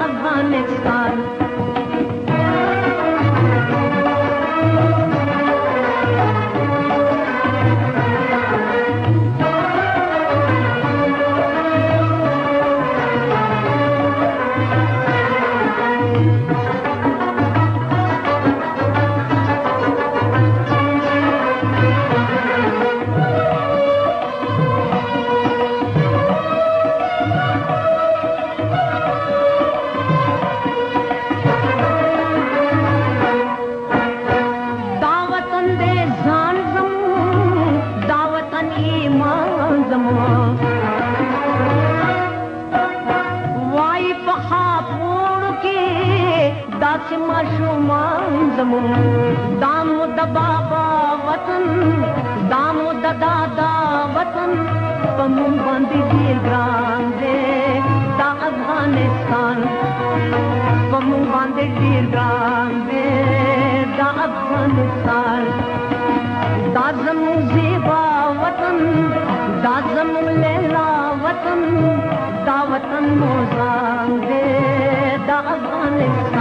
افغانستان दामो दामो दादा دا दे दानिस्ताने وطن अफ़गानिस्तान وطن مو दाज़म लेवत دا देगान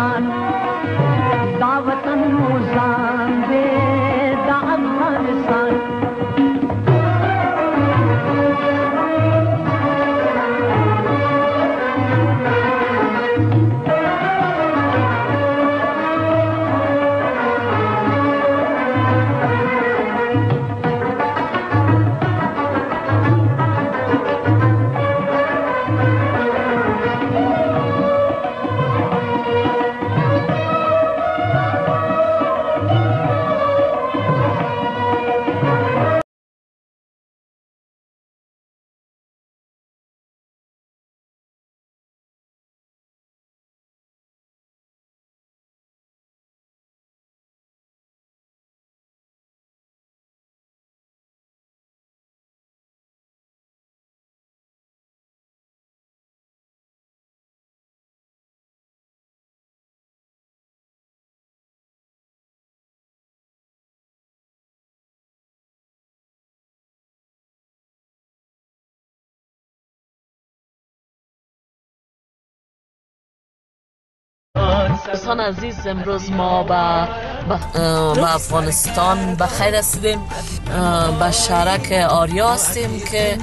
दावतन मूसां दे دوستان عزیز امروز ما به به افغانستان به خیر رسیدیم به شرک آریا هستیم که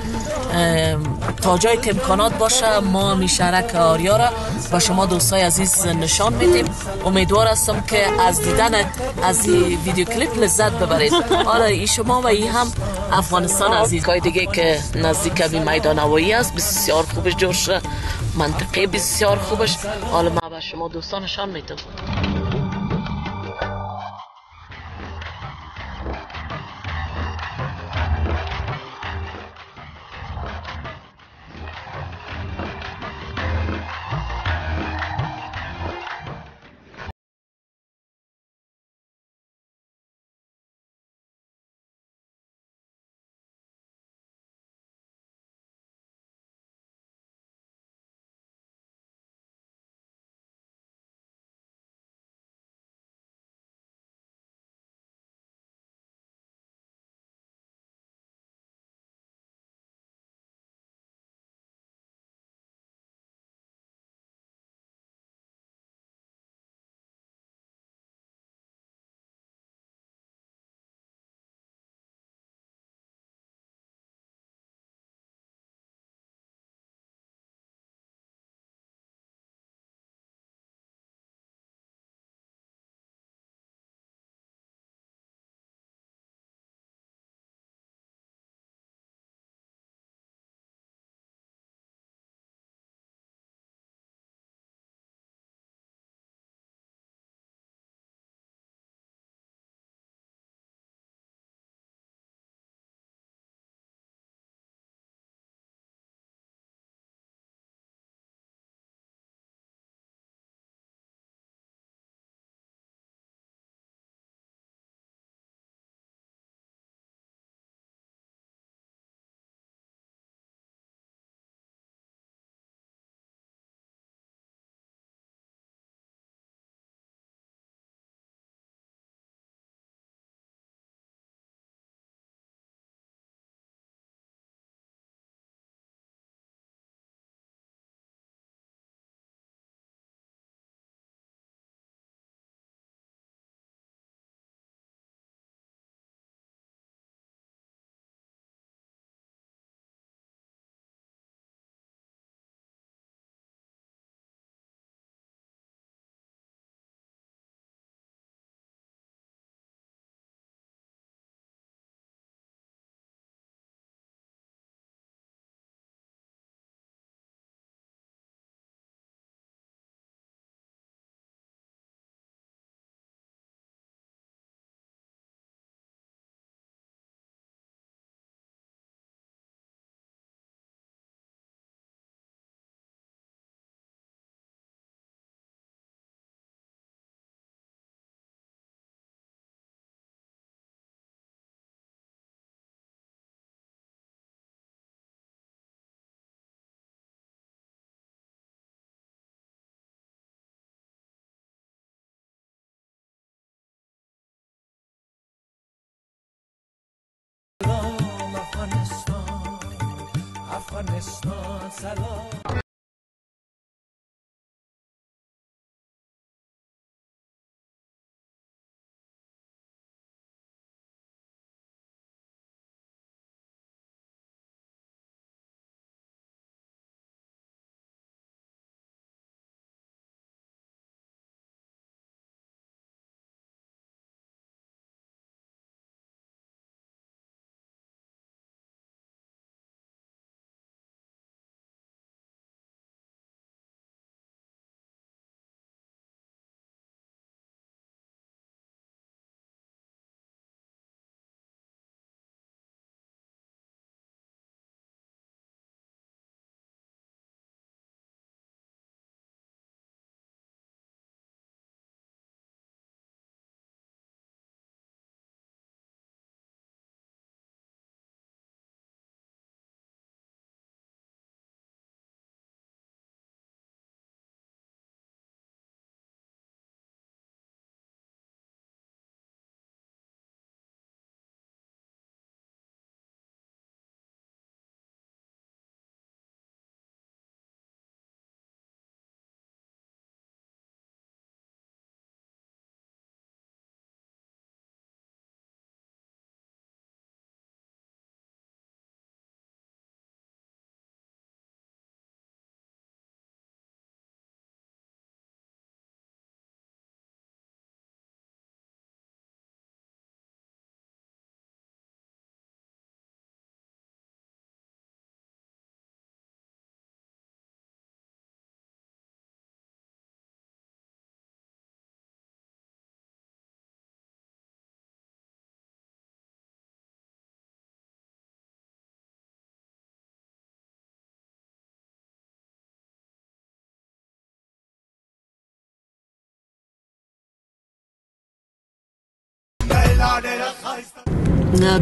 تا جای که امکانات باشه ما می شرک آریا را به شما دوستای عزیز نشان میدیم. امیدوار هستم که از دیدن از این ویدیو کلیپ لذت ببرید. آره ای شما و ای هم افغانستان عزیز. کای دیگه که نزدیک به میدان هوایی است بسیار خوبش جور شده منطقه بسیار خوبش. حالا به شما دوستان نشان میدم افغانستان سلام.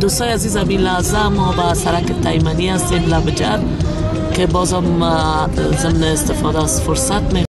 دوستای عزیزم این لحظه ما با سرک تایمنی هستیم لبجر که بازم ضمن استفاده از فرصت می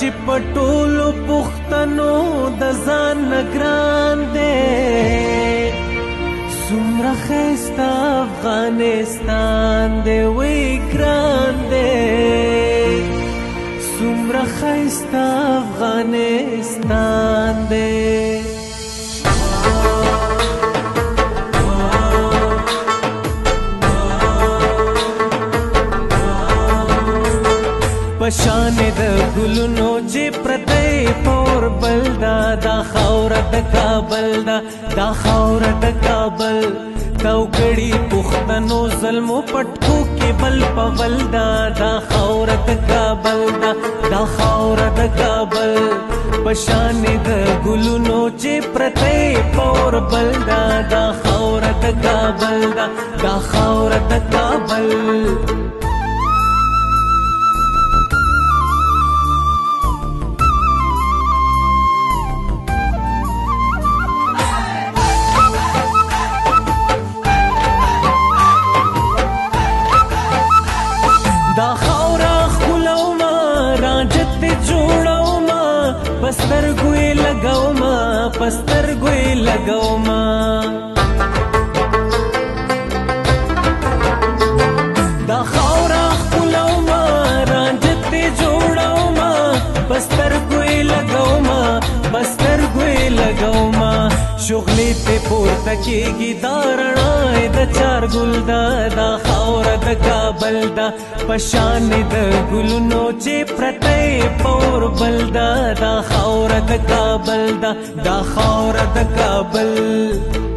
چې پټولو پښتنو د ځان نگران دی. سمره خستا افغانستان دی وی ګران دی. سمره خستا افغانستان دی پشان د ګلونو چې پرتې پور بلدا دا خاور د کابل دا دا خاور د کابل. توګړي پښتنو ظلم پټکو کې بل پول دا دا خاور د کابل دا دا خاور د کابل. پشان د ګلونو چې پرتې پور بلدا دا خاور د کابل دا دا خاور د کابل پستر ګوي لګاو ما. دا خاورا خلو ما راجت جوړو ما پستر ګوي شغلې ته پورته کېږي دارنا د چار ګل دا دا خاور د کابل دا پشان د ګلونو چې پرته پور بل دا دا خاور د کابل دا دا خاور د کابل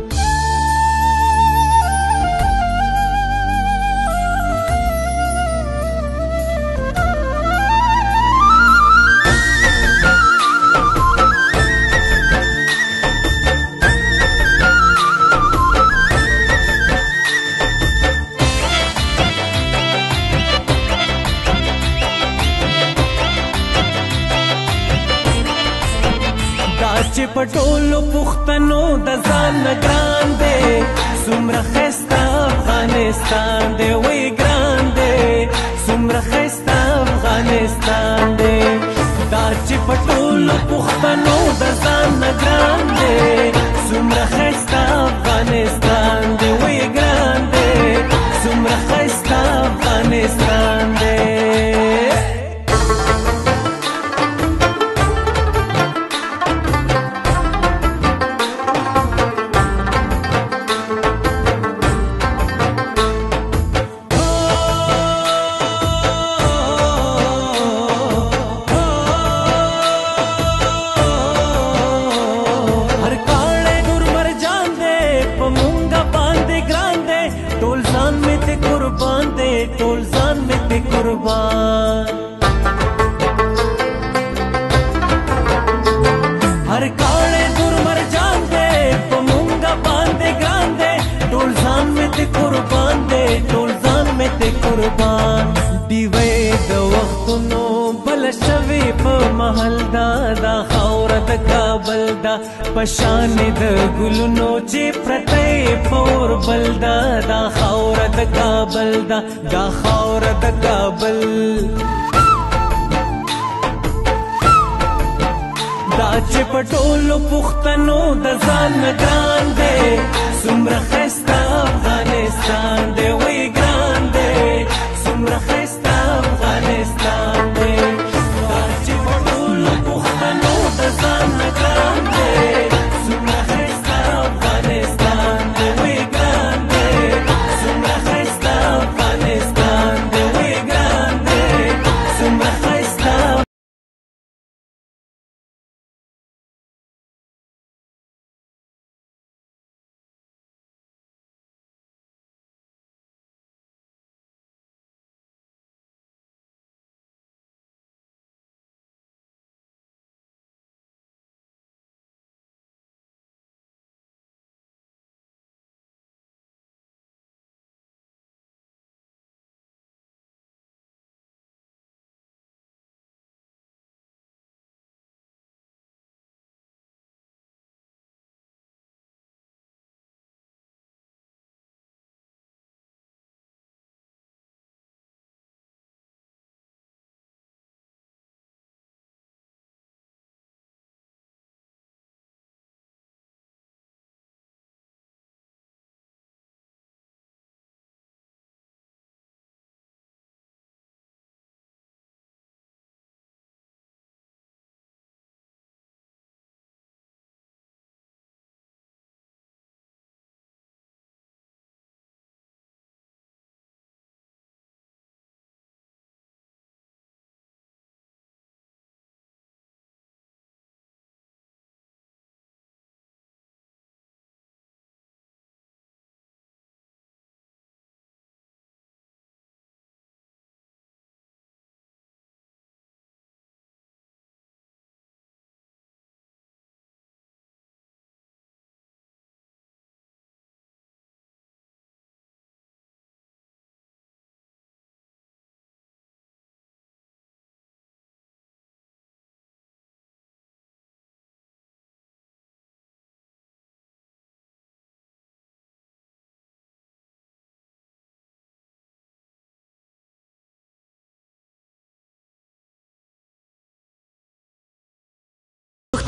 چې پټولو پښتنو د ځان ګران دی. سمره خستا افغانستان دی وی ګران دی. سمره خستا افغانستان دی. دا چې پټولو پښتنو د ځان ګران دی. سمره خستا افغانستان پشان د ګلونو چې پرته پور بل دا خاور د کابل دا دا خاور د کابل دا چې پټولو پښتنو د ځان ګران دی سمره خستا افغانستان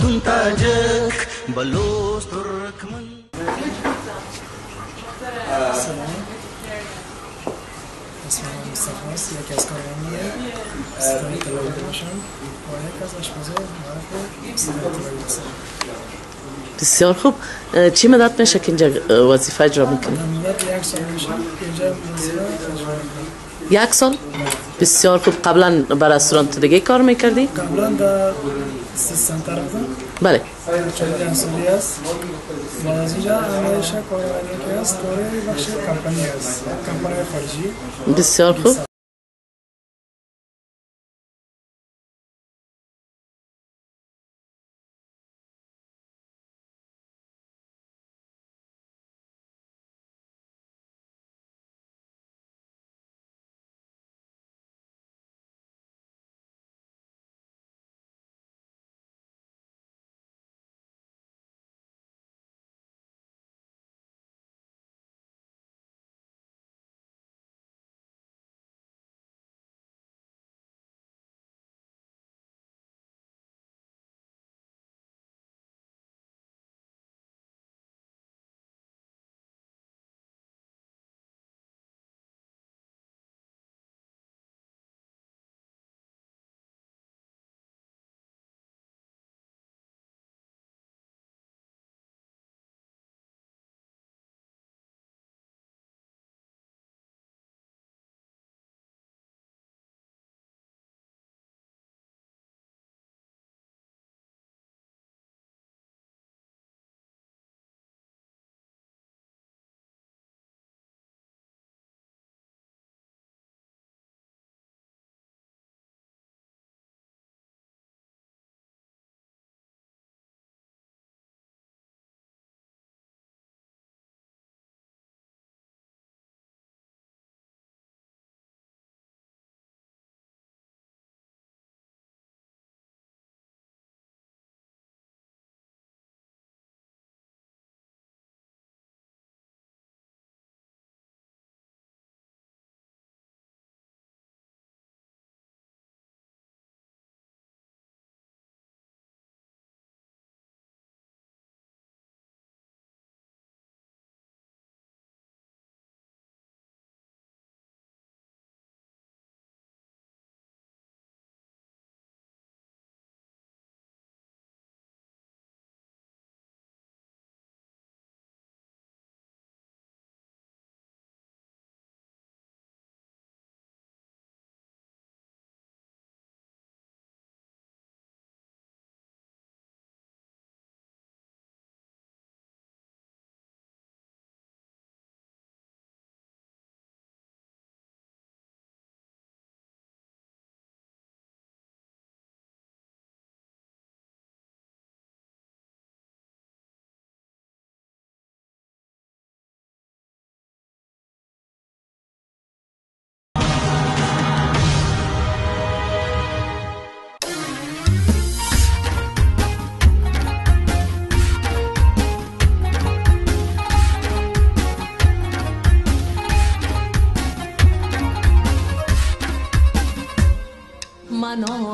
تنتاجك بلوز تركمن اسمم مصطفی است یکی از کارمندان صدای تلویزیون باشم و یک از هستم بسیار خوب چی مدت میشه که اینجا وظیفه اجرا می‌کنی؟ من یک سال میشه اینجا یک؟ بسیار خوب قبلا به رستوران دیگه کار می‌کردی؟ قبلا در سیستم طرف بودم بله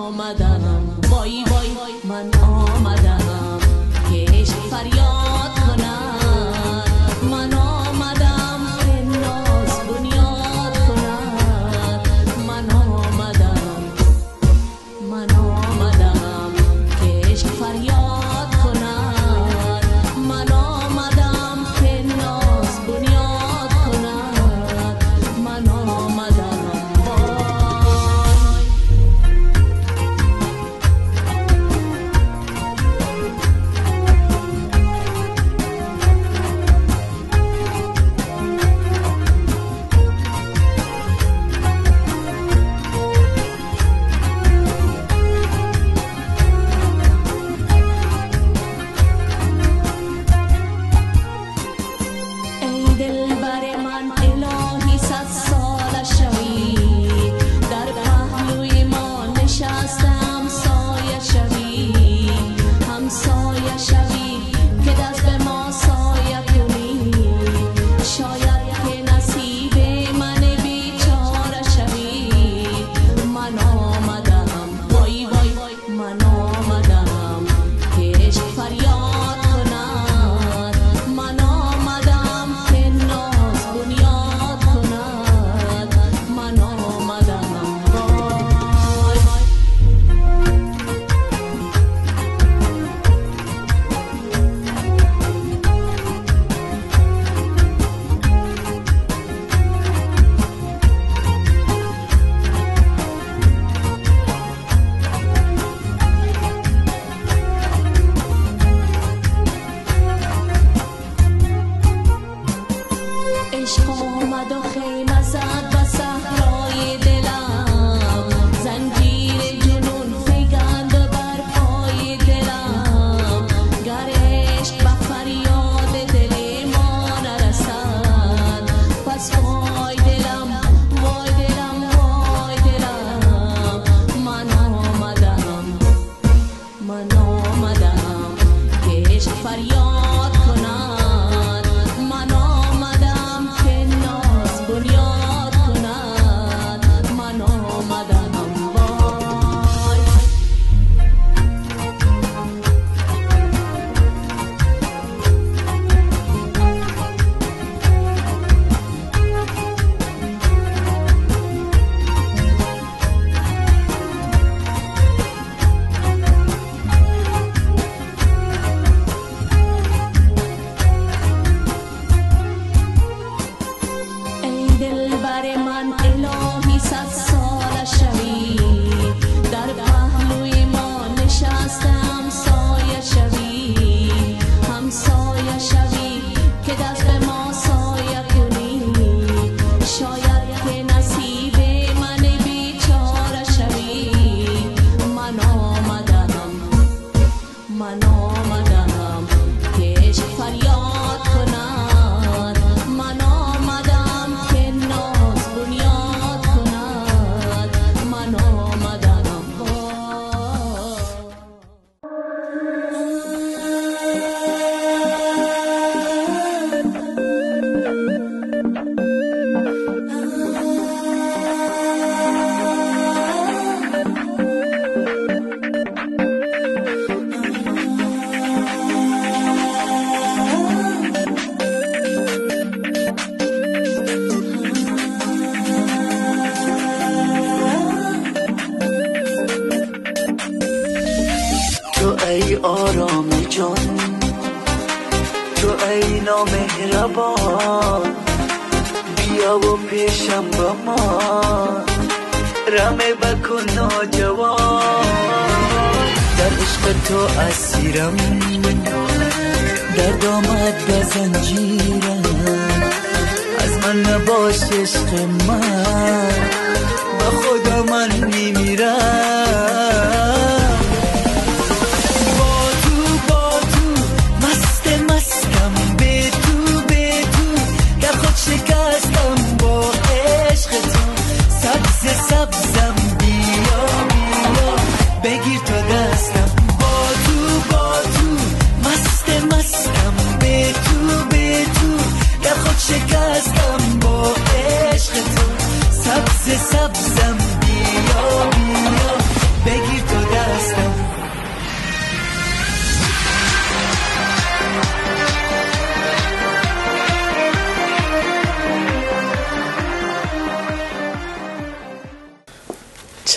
آمدم با این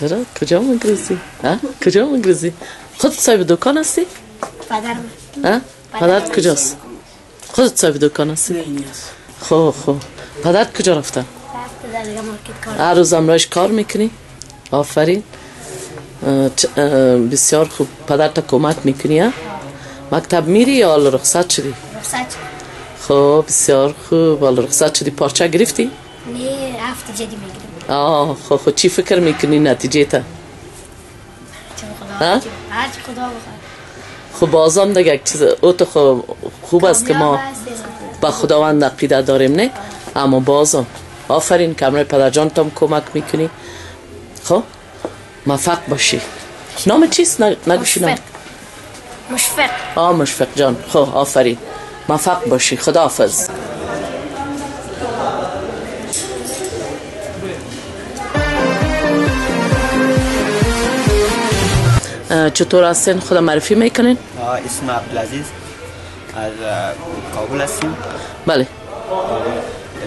چرا؟ کجا مگریزی ها؟ کجا مگریزی خود صاحب دکان هستی؟ پدرم ها؟ پدرت کجاست؟ خودت صاحب دکان هستی؟ خو خو پدرت کجا کار هر روز امرایش کار می‌کنی؟ آفرین. بسیار خوب. پدرت کمک می‌کنی ها؟ مکتب میری یا حالا رخصت شدی؟ رخصت خب بسیار خوب. حالا رخصت شدی؟ پارچه گرفتی؟ نه رفت جدی می‌گیرم. آه خب خب چی فکر می‌کنی نتیجه تا ها؟ خدا هرچی خدا بخواد خب بازم دیگه یک چیز او تو خب خوب است که ما. به خداوند عقیده داریم نه؟ اما بازم. آفرین کمره پدرجان تام کمک می‌کنی. خب موفق باشی. نام چیست؟ نگ- نگوشی نام. مشفق. مشفق. آه مشفق جان. خب آفرین. موفق باشی. خدا حافظ چطور هستین خدا معرفی می‌کنین؟ اسم عبدالعزیز. از کابل هستیم. بله.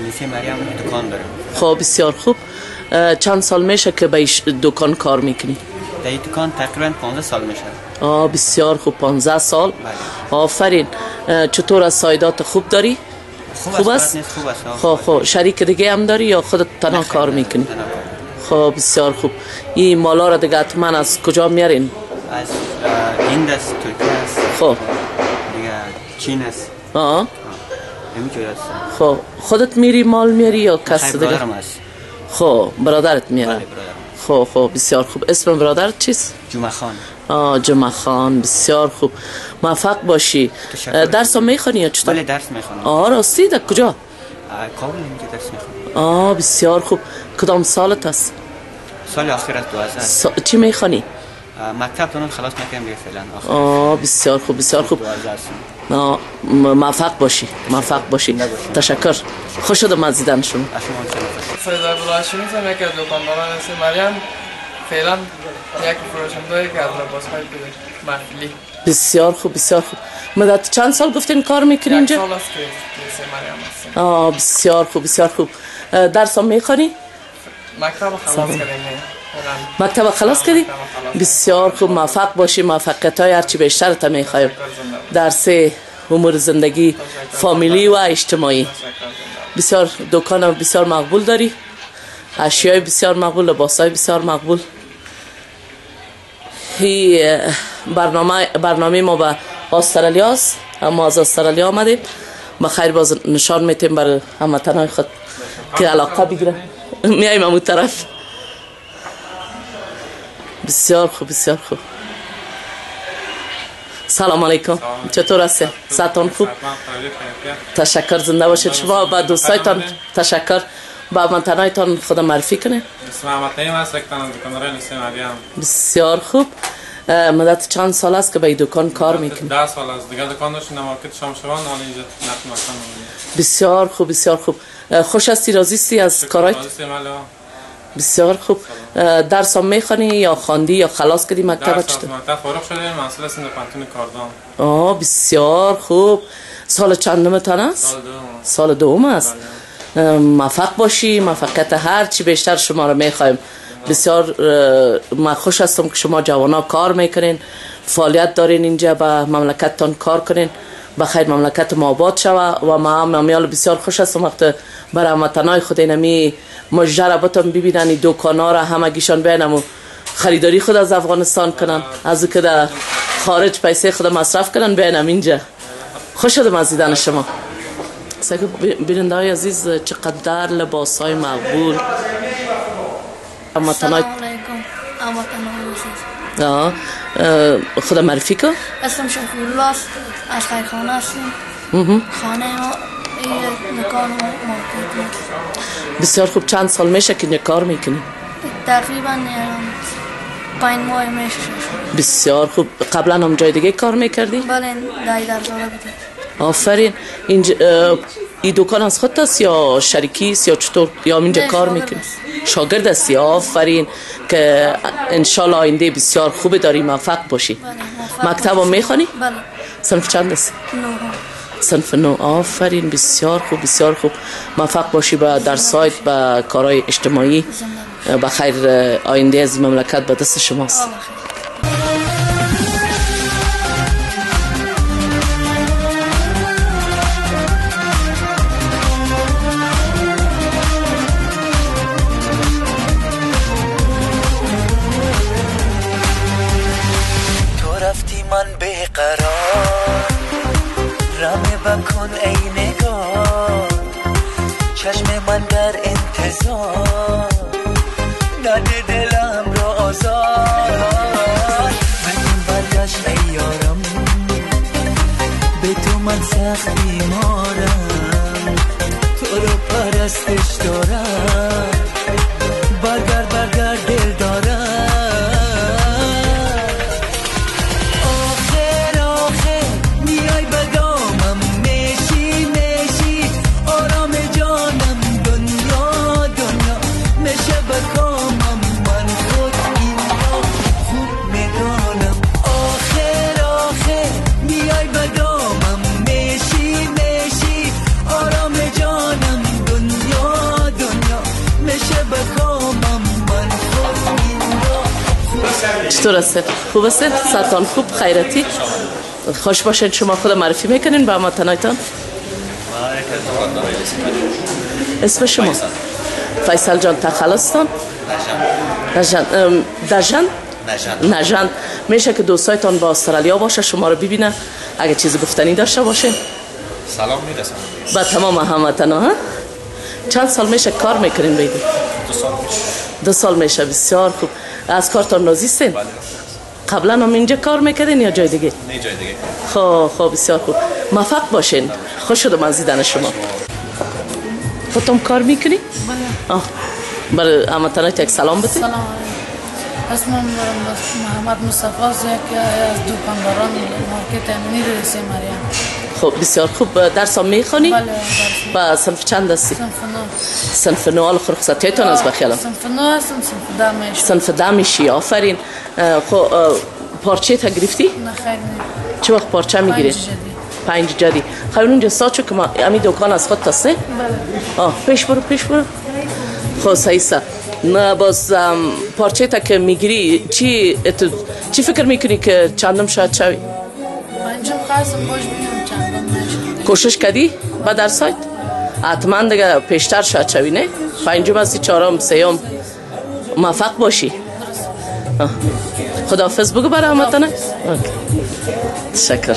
لیسه مریم دکان داریم. خب بسیار خوب. چند سال میشه که به دکان کار می‌کنی؟ در این دکان تقریبا 15 سال میشه. آه بسیار خوب. 15 سال. آفرین. اه، چطور از سایدات خوب داری؟ خوب, خوب است؟ خوب است. خب خب. شریک دیگه هم داری یا خودت تنها کار می‌کنی. خب بسیار خوب. این مالا را دیگه حتما از کجا میارین؟ از هند است ترکیه است خب. دیگه چین است آه. همین جور است خب. خودت میری مال میاری یا کس دیگه؟ برادرم است خب برادرت میاره. بله خب خب بسیار خوب. اسم برادرت چیست؟ جمعه خان. آه جمعه خان. بسیار خوب. موفق باشی. درس هم می‌خوانی یا چطور؟ بله درس می‌خوانم آه راستی در کجا؟ کابل اینجا درس می‌خوانم آه بسیار خوب. کدام سالت است سال آخر از 2000 سا... چی می‌خوانی مکتب دونم خلاص نکردم دیگه فعلا آخر آه بسیار خوب بسیار خوب. 2000 هستم آه م- موفق باشی موفق باشی. تشکر. خوش شدم از دیدن شما. از شما هم یکی از دکانداران اسم مریم فعلا یک فروشنده که از لباسهای محفلی. بسیار خوب بسیار خوب. مدت چند سال گفتین کار می‌کنی یک اینجا؟ سال است که مریم هستم آه بسیار خوب بسیار خوب. درس هم می‌خوانی مکتب خلاص. کردیم. فعلا مکتب خلاص کردی. بسیار خوب موفق باشی موفقیت های هرچی بیشتر تا می‌خوایم. در سه امور زندگی فامیلی و اجتماعی. بسیار دکان بسیار مقبول داری. اشیای بسیار مقبول لباس های بسیار مقبول. هی برنامه برنامه ما به استرالیا است ما از استرالیا آمدیم. ما خیر باز نشان میتیم بر هموطنهای خود که علاقه بگیرن. میایم همون طرف. بسیار خوب بسیار خوب. سلام علیکم. چطور هستی؟ ساعتان خوب؟ تشکر زنده باشید. شما با دوستایتان تشکر. با منتنایتان خود معرفی است. مریم بسیار خوب. مدت چند سال است که به دکان کار می‌کنی ده سال از دیگه دکان داشتیم در مارکت شام شوان حالا اینجا نقل مکان. بسیار خوب بسیار خوب. خوش هستی راضی از کارایت؟ بله. بسیار خوب. درس هم می‌خوانی یا خواندی یا خلاص کردی؟ مکتب درس چطور مکتب فارغ محصول هستیم در پانتون کاردان. آه بسیار خوب. سال چندم تن است؟ سال دوم سال دوم است. اه، موفق باشی موفقیت هر چی بیشتر شما رو می‌خوایم. بسیار اه، من خوش هستم که شما جوانا کار می‌کنین فعالیت دارین اینجا به مملکتتان کار کنین. بخیر مملکت ما آباد شوه و ما هم امیال بسیار خوش هستم. وقت برای هموطنای خود اینمی مجده را بتم ببینن دوکانا را همگیشان بینم و خریداری خود از افغانستان کنن از که در خارج پیسه خود مصرف کنن بینم اینجا. خوش شدم از دیدن شما. سگو بیننده های عزیز چقدر لباس های مقبول. هموطنای سلام علیکم. خدا معرفی کن. اسم شکر از خیرخانه هستیم. خانه ما موقعیت بسیار خوب. چند سال میشه که اینجا کار می‌کنی تقریبا پنج ماه میشه. بسیار خوب. قبلا هم جای دیگه کار می‌کردی؟ بله دایی در زاله بوده آفرین. اینجا اه، این دکان از خود است یا شریکی است یا چطور؟ یا اینجا نه، کار شاگرد می‌کنی؟ است. شاگرد هستی؟ آفرین. که انشالله آینده بسیار خوبی داری موفق باشی. بله مکتب باشید. می‌خوانی؟ بله. صنف چند است؟ صنف نو. آفرین بسیار خوب بسیار خوب. موفق باشی به در سایت به کارهای اجتماعی. به خیر آینده از مملکت به دست شماست. است خوب است سرطان خوب خیرتی. خوش باشین. شما خود معرفی می‌کنین به هموطنایتان اسم شما؟ فیصل جان تخلصتان. نجان دژن نژند میشه که دوستایتان با استرالیا باشه شما رو ببینه. اگه چیز گفتنی داشته باشه. سلام می‌رسم. با تمام هموطنا ها؟ چند سال میشه کار می‌کنین بیدی دو سال دو سال میشه. بسیار خوب. از کارتان راضی هستین قبلا هم اینجا کار می‌کردین یا جای دیگه؟ نه جای دیگه. خب خب بسیار خوب. موفق باشین. خوش شدم از دیدن شما. خودتون کار می‌کنی؟ بله. برای هموطنات یک سلام بده. سلام علیکم. اسمم محمد مصطفی است یکی از دکانداران مارکت امنی رئیس مریم. خب بسیار خوب درس هم می‌خوانی؟ بله با صنف چند هستی؟ صنف نو صنف نو حال رخصتیتان از بخیالم صنف نو هستم صنف صنف ده میشی آفرین خب پارچه تا گرفتی؟ نه چه وقت پارچه می‌گیری؟ پنج جدی. پنج جدی خب اونجا ساچو که ما امی دکان از خود تسته؟ بله آه پیش برو پیش برو خب. نه باز پارچه تا که می‌گیری چی چی فکر می‌کنی که چندم شاید شوی پنجم خواستم باش کوشش کردی با در سایت؟ حتما دیگه پیشتر شاید شوی نه؟ پنجم هستی چهارم سیوم موفق باشی. خداحافظ بگو برای اوکی. تشکر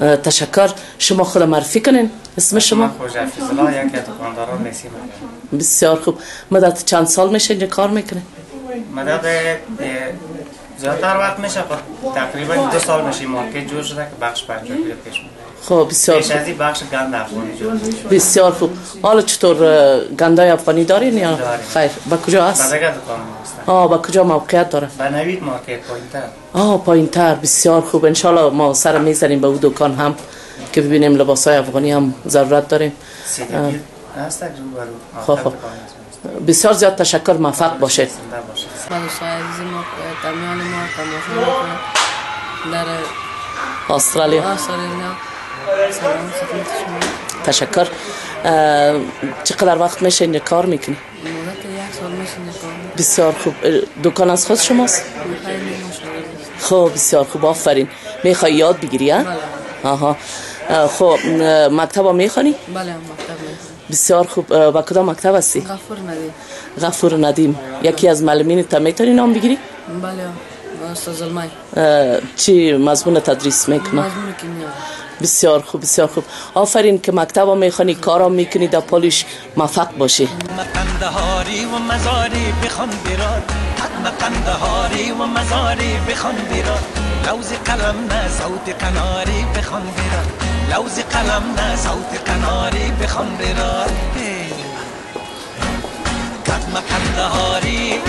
تشکر. شما خود معرفی کنین. اسم شما بسیار خوب. مدت چند سال میشه اینجا کار می‌کنه؟ اه، زیادتر وقت میشه خب تقریبا دو سال میشه مارکت جور شده که بخش پنجاه کیلو پیش خب بسیار خوب. از این بخش گند افغانی. بسیار خوب. حالا چطور گندای افغانی دارین یا. خیر. با کجا هست؟ آه با کجا موقعیت داره به نوید مارکت پایینتر آه پایین تر بسیار خوب. انشالله ما سر می‌زنیم به او دکان هم که ببینیم لباس های افغانی هم ضرورت داریم. خب، برو. خب. بسیار زیاد تشکر. موفق باشید. دوستای عزیز ما تمیان ما تماشا در استرالیا تشکر چقدر وقت میشه اینجا کار می‌کنی مدت یک سال میشه نکار بسیار خوب دکان از خود شماست خب بسیار خوب آفرین می‌خوای یاد بگیری ها آها خب مکتب ها می‌خوانی بله مکتب بسیار خوب با کدام مکتب هستی غفور ندیم غفور ندیم یکی از معلمین تا می‌تونی نام بگیری بله استاد چی مضمون تدریس می‌کنه مضمون کیمیا بسیار خوب بسیار خوب. آفرین که مکتب ها می‌خوانی کار هم می‌کنی در پالیش موفق باشی. قندهاری و مزاری بخوان بیراد. حتما قندهاری و مزاری بخوان بیراد. لوز قلم نه صوت قناری بخوان بیراد. لوز قلم نه صوت قناری بخوان بیراد. قدم قندهاری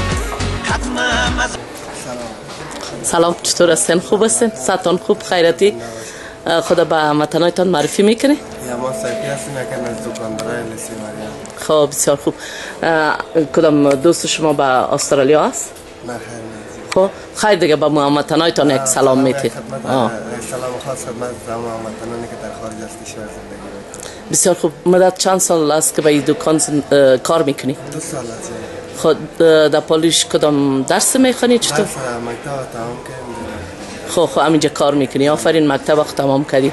قدم مزاری سلام. چطور هستین؟ خوب هستین؟ ساتون خوب؟ خیرتی؟ خدا به هموطنایتان معرفی می‌کنی؟ یا ما سایپی هستیم یکم از دکاندارای لیسی مریم. خب بسیار خوب. کدام دوست شما به استرالیا نیست خب خیر دیگه به هموطنایتان یک سلام میتی. سلام خاص خدمت هموطنانی که در خارج از کشور زندگی بسیار خوب. مدت چند سال است که به این دکان کار می‌کنی؟ دو سال است. خود اه، در پالیش کدام درس می‌خوانی چطور؟ درس مکتب تمام کردیم. خب خب همینجا کار می‌کنی. آفرین مکتب وقت تمام کردی.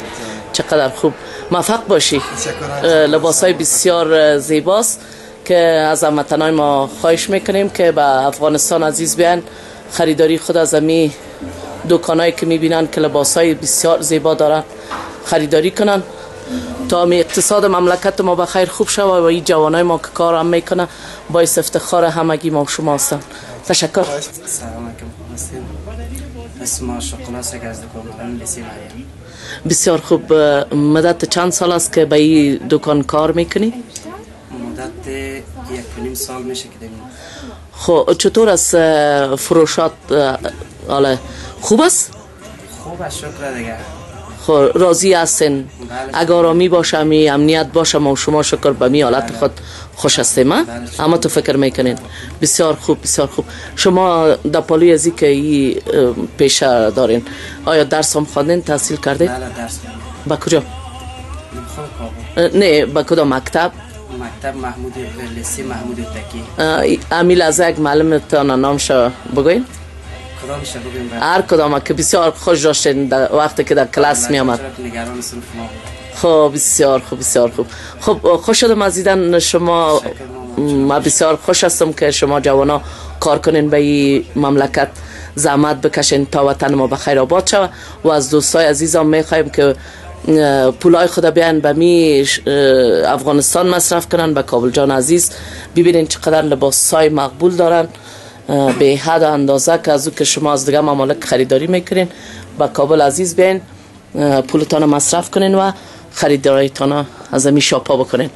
چقدر خوب. موفق باشی. لباس های بسیار زیباست که از هموطنای ما خواهش می‌کنیم که به افغانستان عزیز بیان. خریداری خود از امی دکانایی که می‌بینن که لباس های بسیار زیبا دارن خریداری کنن. تا می اقتصاد مملکت ما بخیر خوب شود و این جوانای ما که کار هم می‌کنن باعث افتخار همگی ما شما هستن. تشکر. اسم است از دکان مریم بسیار خوب. مدت چند سال است که به این دکان کار می‌کنی؟ مدت یک و نیم سال میشه که داریم. خب چطور است فروشات؟ حالا خوب است؟ خوب از شکر دیگه. راضی هستین اگر می امنیت باشه ما و شما شکر به می حالت خود خوش هستیم؟ اما تو فکر می‌کنین بسیار خوب بسیار خوب شما در پالی ازی که ای پیشه دارین آیا درس هم خواندین تحصیل کردین؟ بله درس کنیم با کجا؟ نه با کدام مکتب؟ مکتب محمود لیسی محمود تکی امیل از یک معلم تان نامشو بگوین هر کدام که بسیار خوش داشتین در وقتی که در کلاس می آمد. خب بسیار خوب بسیار خوب. خب خوش شدم از دیدن شما ما بسیار خوش هستم که شما جوانا کار کنین به این مملکت زحمت بکشین تا وطن ما بخیر آباد شود. و از دوستای عزیزم می‌خوایم که پولای خدا بیان به می افغانستان مصرف کنن به کابل جان عزیز. ببینین چقدر لباس های مقبول دارن. به حد اندازه که از او که شما از دیگه ممالک خریداری می‌کنین به کابل عزیز بیاین اه، پولتان مصرف کنین و خریداریتان از امی شاپا بکنین.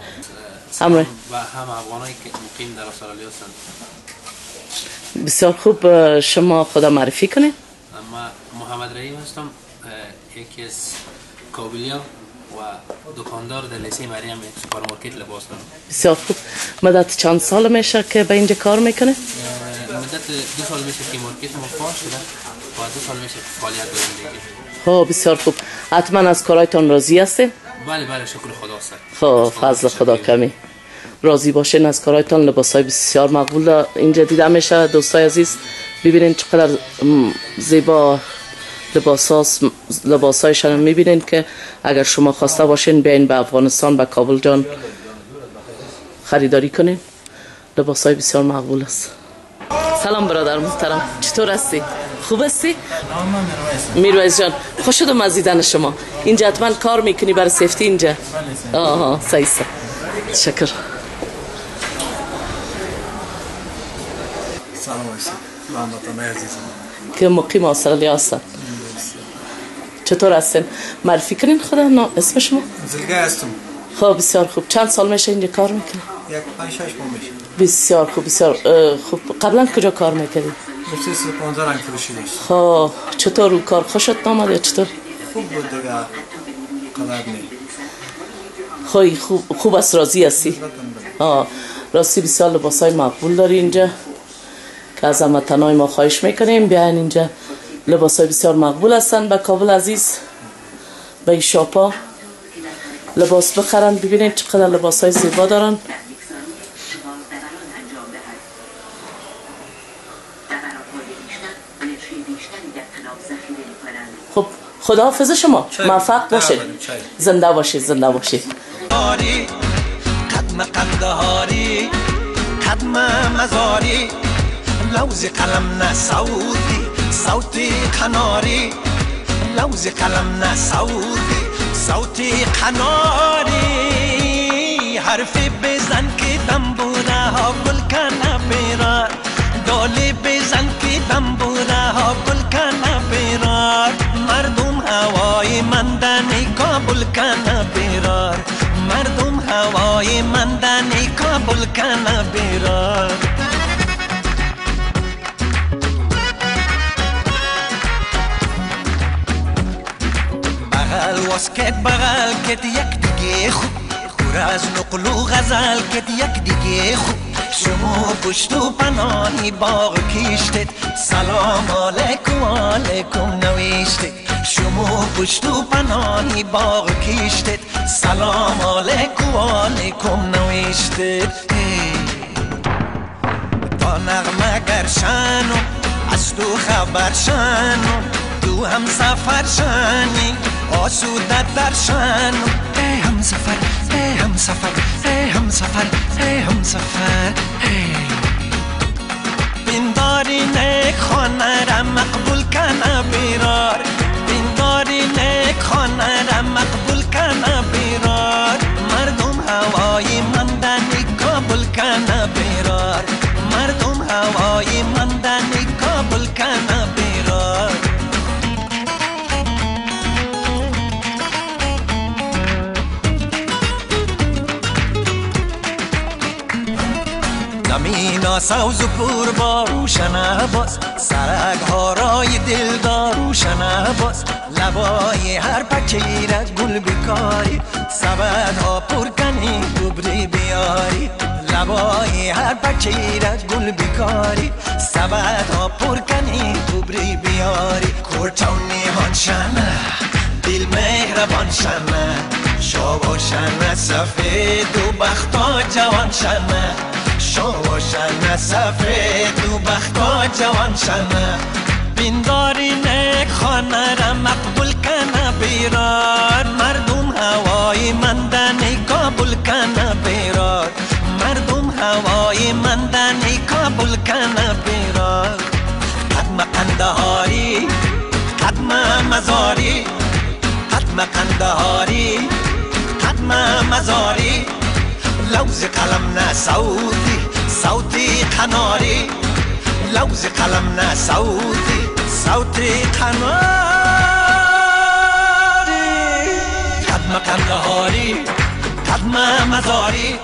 همراه و هم افغانایی که مقیم در استرالیا هستند. بسیار خوب شما خوده معرفی کنین. اما محمد رحیم هستم یکی از کابلیا. دکاندار در لیسه مریم سوپرمارکت لباس دارم. بسیار خوب. مدت چند سال میشه که به اینجا کار می‌کنه؟ مدت دو سال میشه که مارکت ما فاش شده. و دو سال میشه فعالیت داریم دیگه. خب بسیار خوب. حتما از کارایتان راضی هستین؟ بله بله شکر خدا است خب فضل خدا کمی. راضی باشین از کارایتان لباس های بسیار مقبول اینجا دیده میشه. دوستای عزیز ببینین چقدر زیبا. لباس لباسایشان می‌بینین که اگر شما خواسته باشین بیاین به افغانستان به کابل جان خریداری کنین. لباس های بسیار مقبول است. سلام برادر محترم. چطور هستی؟ خوب هستی؟ میرویز جان خوش شدم از دیدن شما اینجا حتما کار می‌کنی برای سیفتی اینجا. آها صحیح. شکر. سلام علیکم. که مقیم استرالیا هستن چطور هستین؟ معرفی کنین خدا اسم شما؟ زلگه هستم خب بسیار خوب چند سال میشه اینجا کار می‌کنی؟ یک پنج شش ماه میشه بسیار خوب بسیار خوب قبلا کجا کار می‌کردی؟ بسیار سی پانزه رنگ فروشی داشت خب چطور اون کار خوشت نامد یا چطور؟ خوب بود دیگه قدر خوی خوب خوب است راضی هستی؟ آه راستی بسیار لباس های مقبول داری اینجا که از هموطنهای ما خواهش می‌کنیم بیاین اینجا لباس های بسیار مقبول هستن. به کابل عزیز به این شاپا لباس بخرن. ببینید چقدر لباس های زیبا دارن. خب خداحافظ شما. موفق باشید زنده باشید زنده باشید قدم قندهاری قدم مزاری. لوز قلم نه صوتی قناری لوز قلم نه صوتی صوتی قناری حرفی بزن که دنبوره ها گل کنه بیرار دالی بزن که دنبوره ها گل کنه بیرار مردم هوای مندنی کابل کنه بیرار مردم هوای مندنی کابل کنه بیرار واسکت بغل کت یک دیگه خوب خور از نقل و غزل کت یک دیگه خوب شما پشت و پناهی باغ کشتید سلام علیکم علیکم نوشتید شما پشت و پناهی باغ کشتید سلام علیکم علیکم نوشتید ای با نغمه گرشنو از تو خبر تو هم سفر شنی. آسودت در شنو ای هم سفر ای هم سفر ای هم سفر ای هم سفر بینداری نیک خانه را مقبول کنه بیرار. بینداری نیک خانه را مقبول کنه بیرار. مردم هوای مندنی کابل کنه بیرار. مردم هوای زمین سوز و پر با روشن باز سرک ها رای دلدار روشن باز لبای هر پکیره گل بکاری سبد ها پر کنی گبری بیاری. لبای هر پکیره گل بکاری سبد ها پر کنی گبری بیاری. کورتون نیهان شنه دل مهربان شنه شابا شنه سفید و بختا جوان شنه شما شنه سفید و بختا جوان شنه بینداری نک خانه را مقبول کنه بیرار. مردم هوای مندنی کابل کنه بیرار. مردم هوای مندنی کابل کنه بیرار. قدم قندهاری قدم مزاری قدم قندهاری قدم مزاری. لوز قلم نه صوتی صوتی قناری لوز قلم نه صوتی صوتی قناری. قدم قندهاری قدم مزاری.